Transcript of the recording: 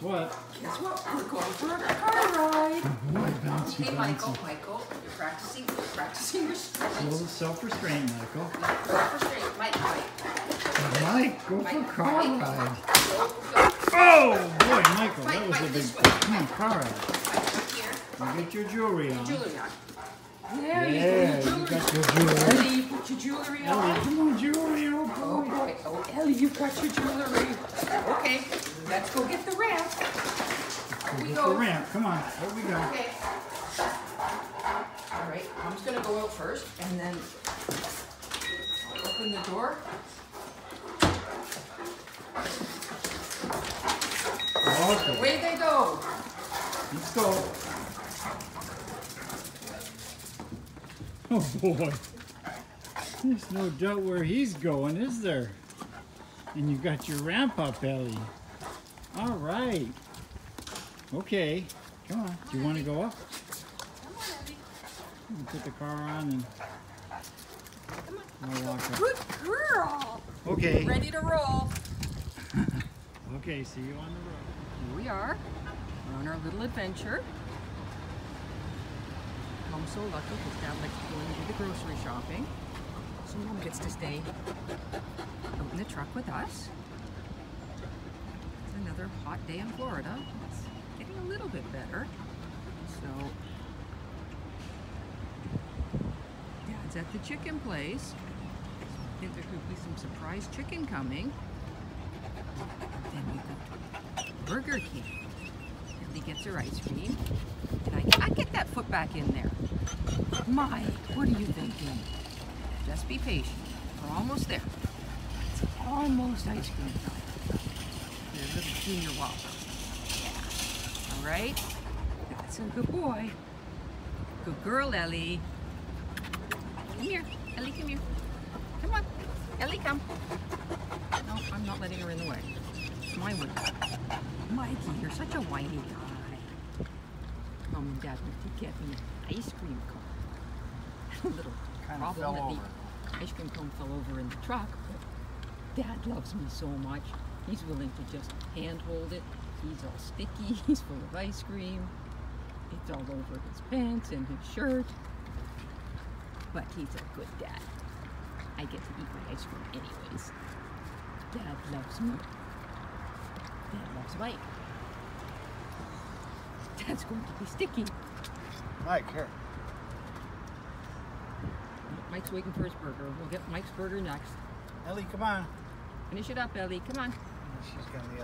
what? Guess what? We're going for a car ride. Boy, bouncy, Hey, bouncy. Michael, Michael, you're practicing, you're practicing A restraint. little self-restraint, Michael. Restraint, Mike, Mike. Mike, go for Mike, car Mike. ride. Go, go. Oh, boy, Michael, that Mike, was a big... Come on, car ride. Mike, up here. You get your jewelry on. Jewelry on. There Yeah, you go, you got your jewelry. Ellie, you put your jewelry Ellie, on. Oh, come on, jewelry, oh Oh boy. boy, oh Ellie, you got your jewelry. Okay, let's go get the ramp. Go we get go. the ramp. Come on, here we go. Okay. All right, I'm just gonna go out first and then I'll open the door. Okay, Away they go. let's go. Oh boy. There's no doubt where he's going, is there? And you got your ramp up, Ellie. All right. Okay. Come on. Do you want to go up? Come on, You Put the car on and I'll walk up. Good girl. Okay. Ready to roll. Okay. See you on the road. Here we are. We're on our little adventure. Mom's so lucky because Dad likes to go and do the grocery shopping. So Mom gets to stay out in the truck with us. It's another hot day in Florida. It's getting a little bit better. So Dad's at the chicken place. I think there could be some surprise chicken coming. Then we go to Burger King. Ellie gets her ice cream. And I, I get that foot back in there. Mike, what are you thinking? Just be patient. We're almost there. It's almost ice cream time. Your little junior. All right? That's a good boy. Good girl, Ellie. Come here. Ellie, come here. Come on. Ellie, come. No, I'm not letting her in the way. It's my way. Mikey, you're such a whiny guy. Mom and Dad went to get me an ice cream cone. A little Kinda problem fell that over. the ice cream cone fell over in the truck. But Dad loves me so much. He's willing to just hand hold it. He's all sticky. He's full of ice cream. It's all over his pants and his shirt. But he's a good dad. I get to eat my ice cream anyways. Dad loves me. Dad loves Mike. Dad's going to be sticky. Mike, here. Mike's waiting for his burger. We'll get Mike's burger next. Ellie, come on. Finish it up, Ellie. Come on. She's gonna be